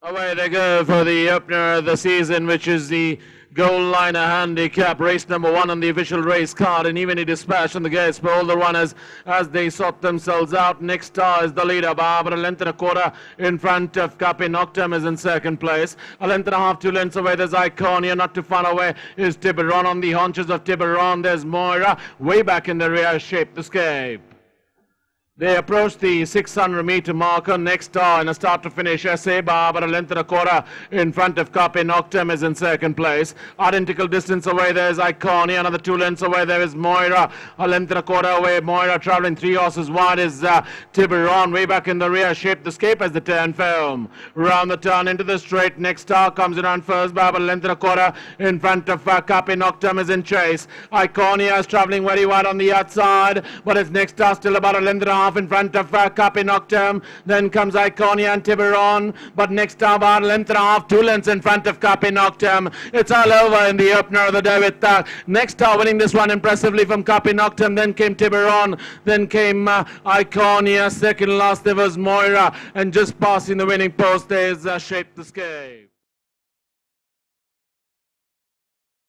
Away they go for the opener of the season, which is the Goldliner handicap race number one on the official race card. And even a dispatch on the gates for all the runners as they sort themselves out. Next star is the leader, Barbara length and a quarter in front of Cape Noctem is in second place. A length and a half, two lengths away. There's Iconia, not too far away is Tiburon on the haunches of Tiburon. There's Moira way back in the rear, shape the scape. They approach the 600 meter marker. Next star in a start to finish essay. Barbara length and a quarter in front of Cape Noctem is in second place. Identical distance away there is Iconia. Another two lengths away there is Moira. A length and a quarter away. Moira traveling three horses wide is uh, Tiburon. Way back in the rear. Shape the scape as the turn film. Round the turn into the straight. Next star comes around first. Barbara length and a quarter in front of uh, Cape Noctem is in chase. Iconia is traveling very wide on the outside. But its next star still about a length and a half in front of uh, Cape Noctem. Then comes Iconia and Tiburon. But next time a length and a half, two lengths in front of Cape Noctem. It's all over in the opener of the day with uh, next star winning this one impressively from Cape Noctem. Then came Tiburon. Then came uh, Iconia. Second last there was Moira. And just passing the winning post is uh, Shape the Scape.